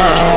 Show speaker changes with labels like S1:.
S1: Oh,